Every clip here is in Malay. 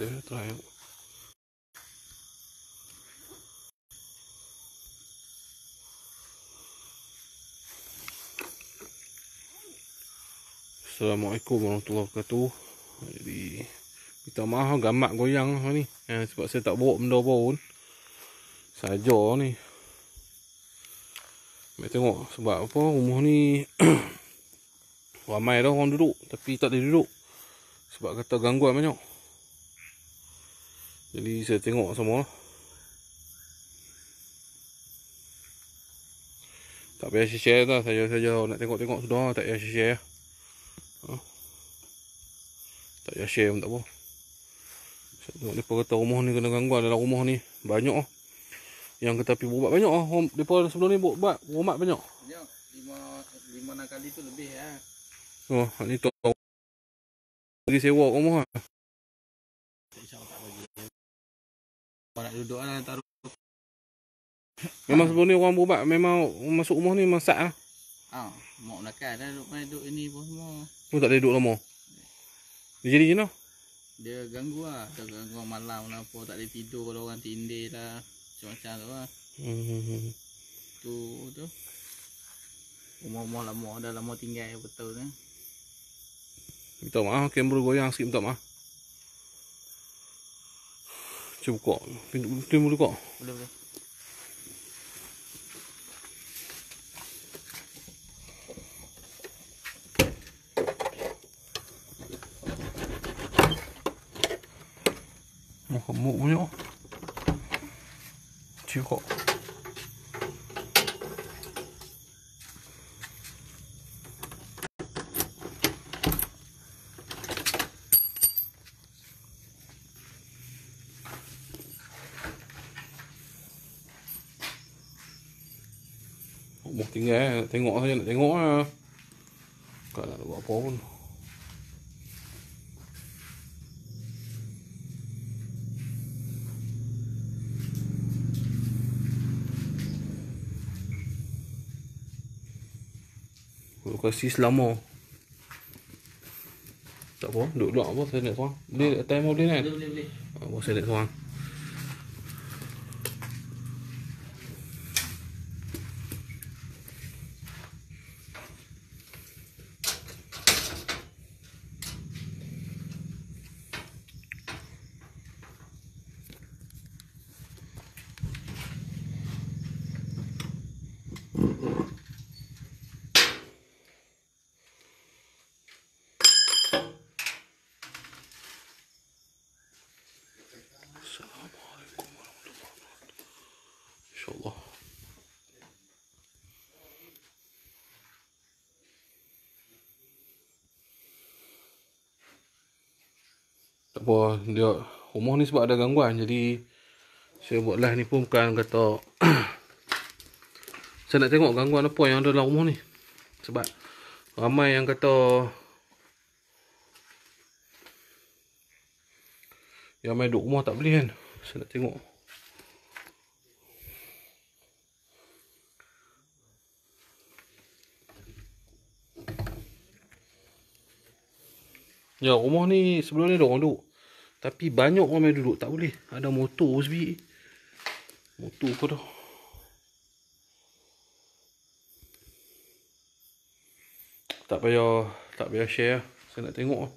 dia try. Assalamualaikum warahmatullahi wabarakatuh. Jadi Minta maaf gamak goyang ni. Eh, Sebab saya tak bawa benda pun. Saja ni. Ambil tengok sebab apa rumah ni Ramai dah orang duduk Tapi tak boleh duduk. Sebab kata gangguan banyak Jadi saya tengok semua. Tak payah share lah Saya saja nak tengok-tengok sudah. Tak payah share ha? Tak payah share pun tak apa. Saya tengok mereka kata rumah ni kena gangguan dalam rumah ni. Banyak. Lah Yang kata pergi berubat banyak. Lah Mereka sebelum ni berubat Berubat banyak. Lima, lima enam kali tu lebih ya. Oh, ni tu. Lagi sewa rumah. lah InsyaAllah tak bagi. Kau nak duduk lah taruh. Memang sebelum ni orang berubat Memang masuk rumah ni masak lah Ah, mak nakal dah duduk main duduk ini pun semua. Pun tak boleh duduk lama Dia jadi mana? Dia ganggu lah. Dia ganggu malam lah apa. Tak boleh tidur kalau orang tindih lah. Macam-macam tu lah. Hmm. Tu tu. Rumah-rumah lama dah lama tinggal betul ni. Minta maaf kamera goyang sikit minta maaf 좀 꺼. 좀 물고. 그래 그래. 뭐 뭐냐? 지고. Rumah tinggal eh. Tengok saja nak tengok lah. Tak nak buat apa pun. Lokasi selama. Tak apa, duduk-duduk apa saya nak seorang. Boleh time boleh kan? Boleh boleh boleh. Apa saya nak seorang. Assalamualaikum InsyaAllah. Tak apa, dia rumah ni sebab ada gangguan jadi saya buat live ni pun bukan kata saya nak tengok gangguan apa yang ada dalam rumah ni. Sebab ramai yang kata yang main duduk rumah tak boleh kan. Saya nak tengok. Ya, rumah ni sebelum ni ada orang duduk. Tapi banyak orang main duduk. Tak boleh. Ada motor sebi. Motor kau dah. Tak payah tak payah share. Saya nak tengok. lah.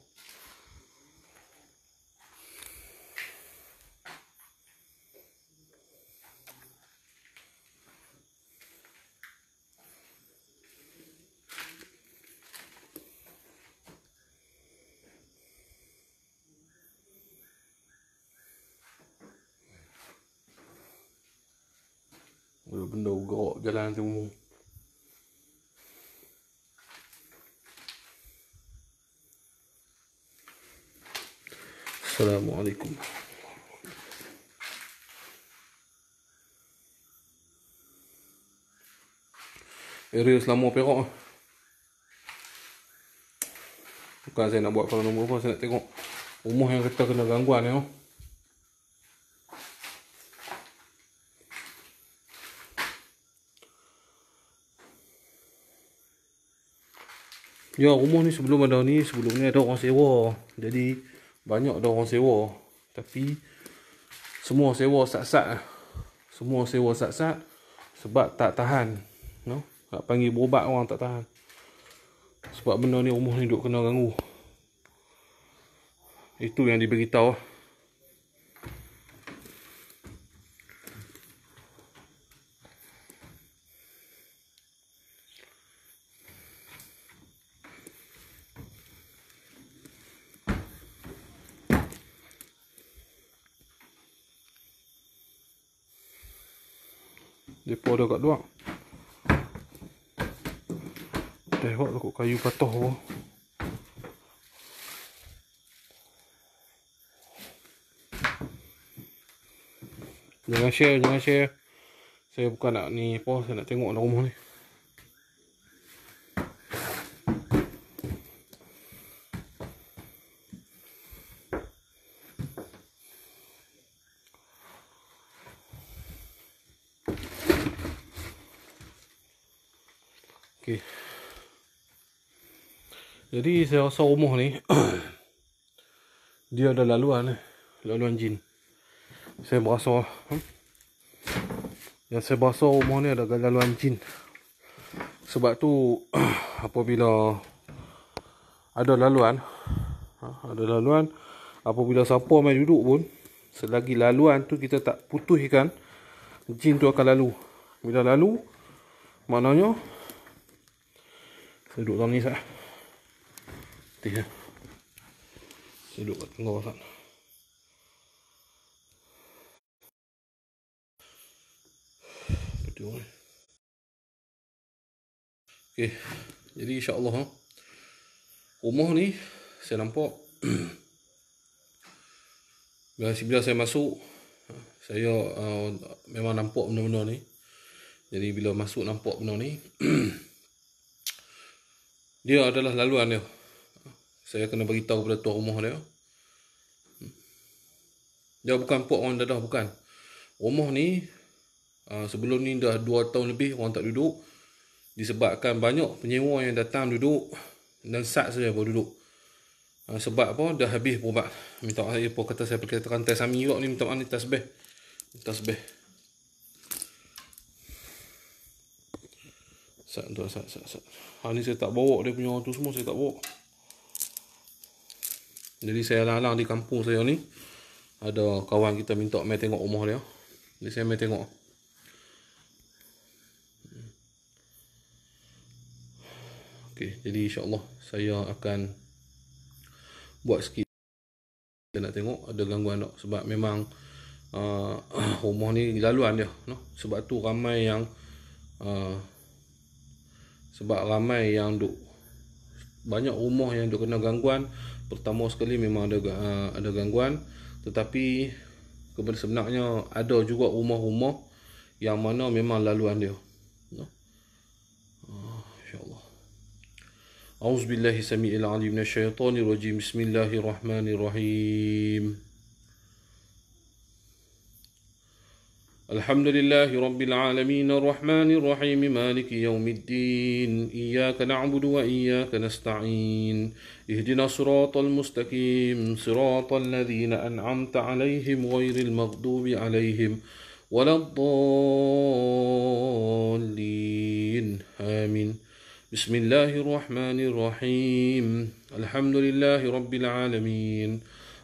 Ada benda gerak jalan tu. Assalamualaikum. Area selama Perak. Bukan saya nak buat kalau nombor apa, saya nak tengok rumah yang kata kena gangguan ni. Oh. Ya rumah ni sebelum ada ni Sebelum ni ada orang sewa Jadi Banyak ada orang sewa Tapi semua sewa sat-sat lah. Semua sewa sat-sat sebab tak tahan. No? Nak panggil berubat orang tak tahan. Sebab benda ni rumah ni duk kena ganggu. Itu yang diberitahu lah. Depa ada kat luar. Tengok takut kayu patah apa. Jangan share, jangan share. Saya bukan nak ni apa, saya nak tengok rumah ni. Jadi saya rasa rumah ni dia ada laluan eh, laluan jin. Saya berasa hmm? yang saya berasa rumah ni ada laluan jin. Sebab tu apabila ada laluan ha, ada laluan apabila siapa mai duduk pun selagi laluan tu kita tak putuskan jin tu akan lalu. Bila lalu maknanya saya duduk dalam ni sat. Tih ya. Saya duduk kat tengah sat. Betul ni. Okey. Jadi insya-Allah ha. Rumah ni saya nampak bila, saya masuk saya uh, memang nampak benda-benda ni. Jadi bila masuk nampak benda ni dia adalah laluan dia. Saya kena beritahu kepada tuan rumah dia. Dia bukan pok orang dadah bukan. Rumah ni uh, sebelum ni dah 2 tahun lebih orang tak duduk disebabkan banyak penyewa yang datang duduk dan sat saja baru duduk. Uh, sebab apa dah habis berubat. Minta maaf saya pun kata saya pakai rantai sami juga ni minta maaf ni tasbih. Tasbih. Sat tu sat sat sat. Ha ni saya tak bawa dia punya tu semua saya tak bawa. Jadi saya lalang di kampung saya ni ada kawan kita minta mai tengok rumah dia. Jadi saya mai tengok. Okey, jadi insya-Allah saya akan buat sikit kita nak tengok ada gangguan tak sebab memang uh, rumah ni laluan dia no? sebab tu ramai yang uh, sebab ramai yang duk banyak rumah yang duk kena gangguan pertama sekali memang ada uh, ada gangguan. Tetapi kepada sebenarnya ada juga rumah-rumah yang mana memang laluan dia. No? insyaallah. أعوذ بالله السميع العليم من الشيطان الرجيم بسم الحمد لله رب العالمين الرحمن الرحيم مالك يوم الدين إياك نعبد وإياك نستعين اهدنا الصراط المستقيم صراط الذين أنعمت عليهم غير المغضوب عليهم ولا الضالين. آمين. بسم الله الرحمن الرحيم. الحمد لله رب العالمين.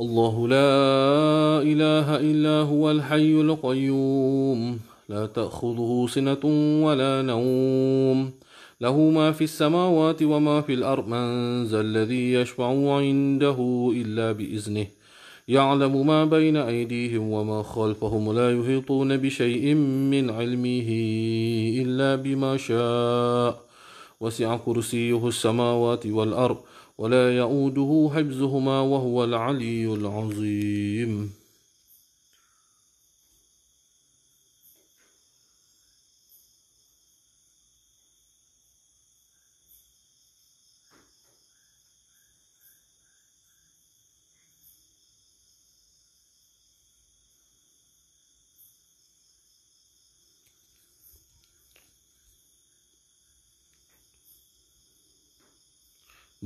الله لا إله إلا هو الحي القيوم. لا تأخذه سنة ولا نوم. له ما في السماوات وما في الأرض. من ذا الذي يشفع عنده إلا بإذنه. يعلم ما بين أيديهم وما خلفهم. لا يحيطون بشيء من علمه إلا بما شاء. وسع كرسيه السماوات والأرض. ولا يؤوده حفظهما وهو العلي العظيم.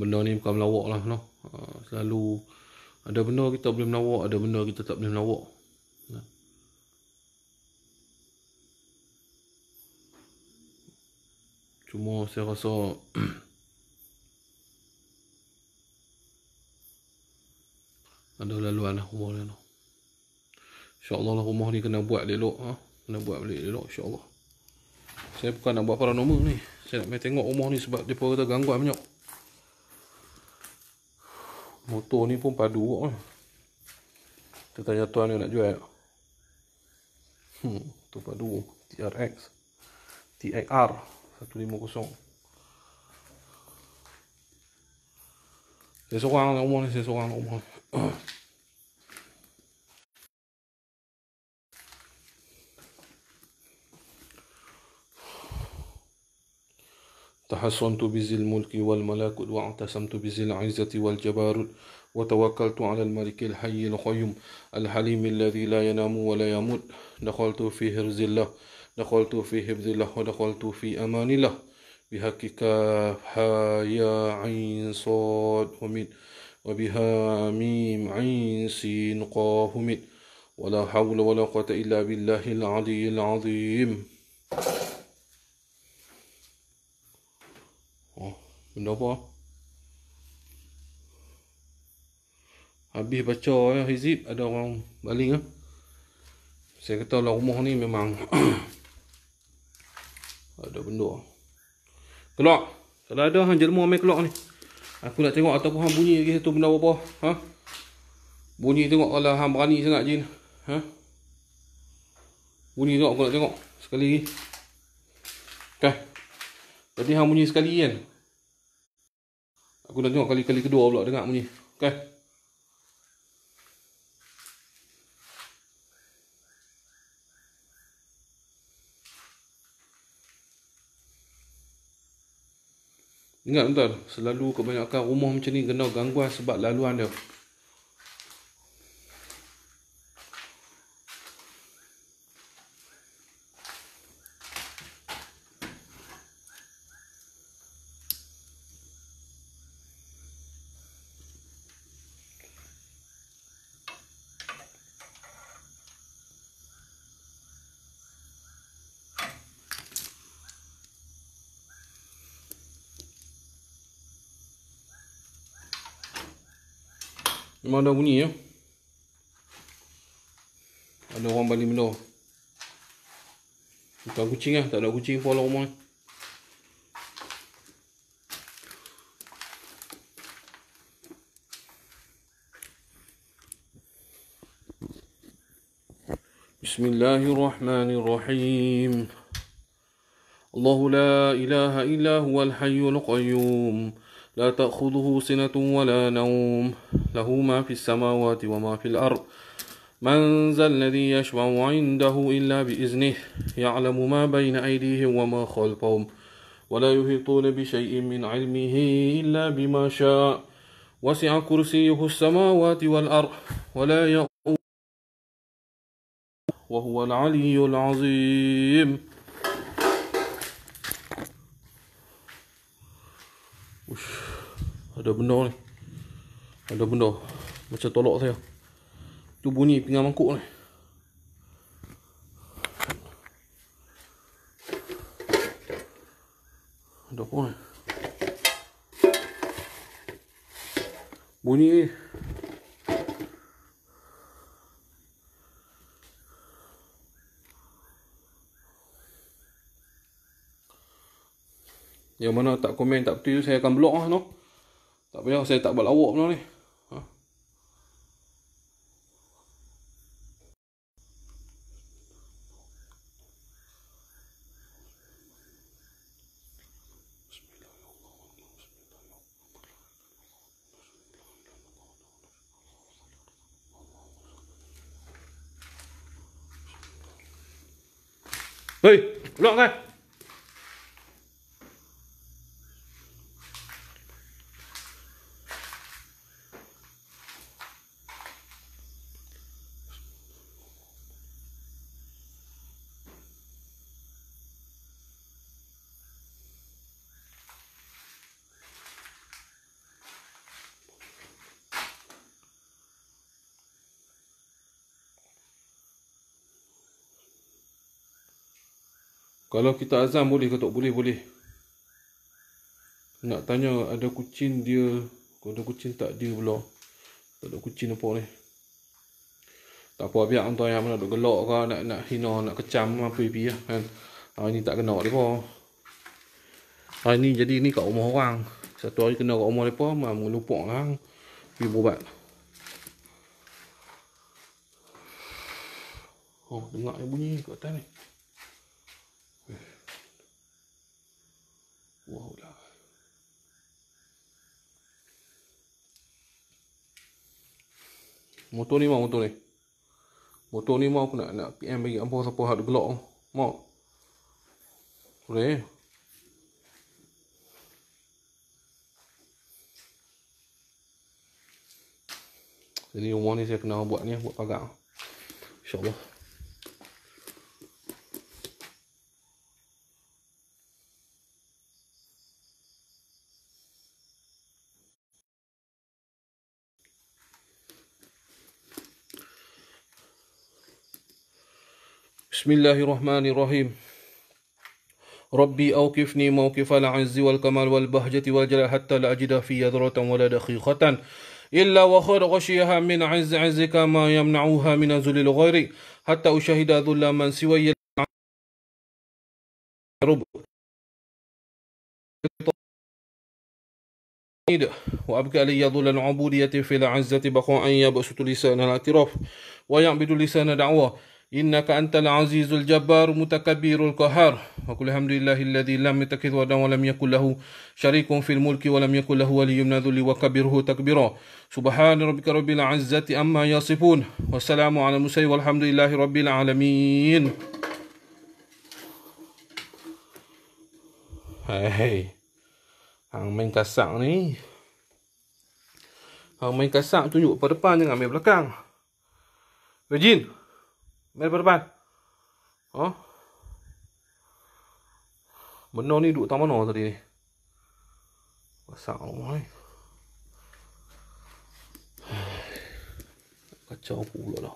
Benda ni bukan melawak lah no. Ha, selalu ada benda kita boleh melawak ada benda kita tak boleh melawak cuma saya rasa ada laluan lah rumah ni no. InsyaAllah lah rumah ni kena buat elok ha? Kena buat balik elok insyaAllah Saya bukan nak buat paranormal ni Saya nak main tengok rumah ni sebab dia kata gangguan banyak Motor ni pun padu kok lah. Kita tanya tuan ni nak jual. Hmm, tu padu TRX. TXR 150. Saya seorang nak rumah ni, saya seorang nak rumah. تحصنت بذي الملك والملكوت واعتصمت بذي العزة والجبروت وتوكلت على الملك الحي القيوم الحليم الذي لا ينام ولا يموت. دخلت في حرز الله دخلت في حفظ الله ودخلت في أمان الله. بحقك يا عين صاد ومن وبها ميم عين سين قاف ولا حول ولا قوة إلا بالله العلي العظيم. Benda apa? Habis baca ya hizib ada orang baling ah. Saya kata lah rumah ni memang ada benda. Keluar. Kalau ada hang jelma mai keluar ni. Aku nak tengok ataupun hang bunyi lagi satu benda apa? Ha? Bunyi tengok kalau hang berani sangat jin. Ha? Bunyi tengok aku nak tengok sekali lagi. Okay. Jadi hang bunyi sekali kan? Aku dah tengok kali-kali kedua pula dengar bunyi. Okay. Ingat tuan, selalu kebanyakan rumah macam ni kena gangguan sebab laluan dia. Ada bunyi ya. Ada orang balik benda. Bukan kucing lah. Tak ada kucing pun dalam rumah. بسم الله الرحمن الرحيم الله لا إله إلا هو الحي القيوم لا تأخذه سنة ولا نوم له ما في السماوات وما في الأرض. من ذا الذي يشفع عنده إلا بإذنه يعلم ما بين أيديهم وما خلفهم ولا يحيطون بشيء من علمه إلا بما شاء. وسع كرسيه السماوات والأرض ولا يؤوم وهو العلي العظيم. Ush, ada benda ni. Ada benda. Macam tolak saya. Tu bunyi pinggan mangkuk ni. Ada apa ni? Bunyi ni. Yang mana tak komen tak betul saya akan blok lah no. Tak payah saya tak buat lawak benda ni. Ha? Hei, keluar Kalau kita azam boleh ke tak boleh boleh. Nak tanya ada kucing dia, ada kucing tak dia pula. Tak ada kucing apa ni. Tak apa biar entah yang mana duk gelak ke nak nak hina nak kecam apa pi lah kan. Ha ni tak kena depa. Ha ni jadi ni kat rumah orang. Satu hari kena kat rumah depa mam lupa kan. Pergi berubat. Oh, dengar bunyi kat atas ni. Wow lah. Motor ni mau motor ni. Motor ni mau aku nak nak PM bagi apa siapa hak gelak Mau. Boleh. Jadi rumah ni saya kena buat ni buat pagar. InsyaAllah. بسم الله الرحمن الرحيم ربي أوقفني موقف العز والكمال والبهجة والجلال حتى لا أجد في ذرة ولا دقيقة إلا وخير غشيها من عز عزك ما يمنعها من ذل الغير حتى أشهد ذل من سوي رب وأبكى لي ذل العبودية في العزة بقاء يبسط لسان الاعتراف ويعبد لسان دعوة إنك أنت العزيز الجبار متكبر القهار. وكل الحمد لله الذي لم يتخذ ولدا ولم يكن له شريك في الملك ولم يكن له ولي من ذل وكبره تكبيرا. سبحان ربك رب العزة أما يصفون. والسلام على المرسلين والحمد لله رب العالمين. Hei, hang main kasak ni. Hang main kasak tunjuk pada depan jangan main belakang. Mari depan. Ha? Benar ni duduk tak mana tadi ni? Masak rumah ni. Kacau pula lah.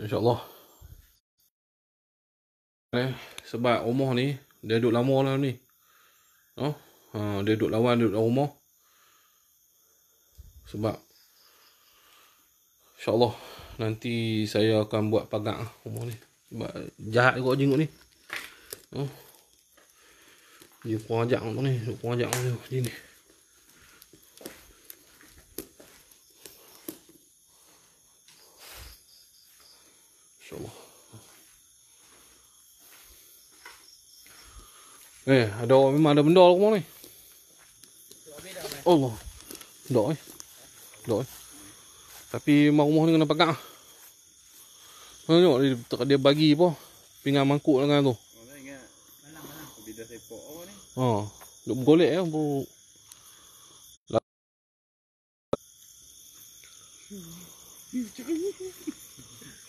InsyaAllah. Eh, Sebab rumah ni Dia duduk lama lah ni. Oh? ha, Dia duduk lawan Dia duduk dalam rumah. Sebab InsyaAllah Nanti saya akan buat pagar rumah ni. Sebab jahat juga jenguk ni. Oh? Dia kurang ajak ni Kurang ajak ni InsyaAllah. Eh, ada memang ada benda rumah ni. Allah. Dok eh. Dok eh. Tapi memang rumah ni kena pegang. Tengok dia, dia bagi apa? Pinggan mangkuk dengan tu. Oh, ni? Ha. Duk bergolek eh. Bu...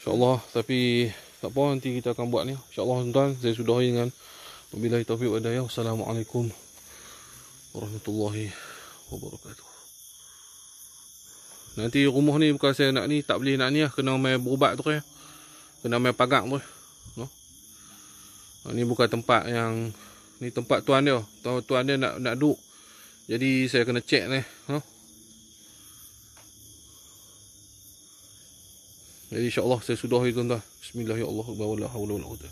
InsyaAllah Tapi Tak apa nanti kita akan buat ni InsyaAllah tuan-tuan Saya sudahi dengan Wabillahi taufiq wa daya Wassalamualaikum Warahmatullahi Wabarakatuh Nanti rumah ni bukan saya nak ni tak boleh nak ni lah kena main berubat tu kan. Kena main pagak tu. No. Ha, ni bukan tempat yang ni tempat tuan dia. Tuan, tuan dia nak nak duduk. Jadi saya kena check ni, ha. Jadi insya-Allah saya sudah itu tuan. Bismillahirrahmanirrahim.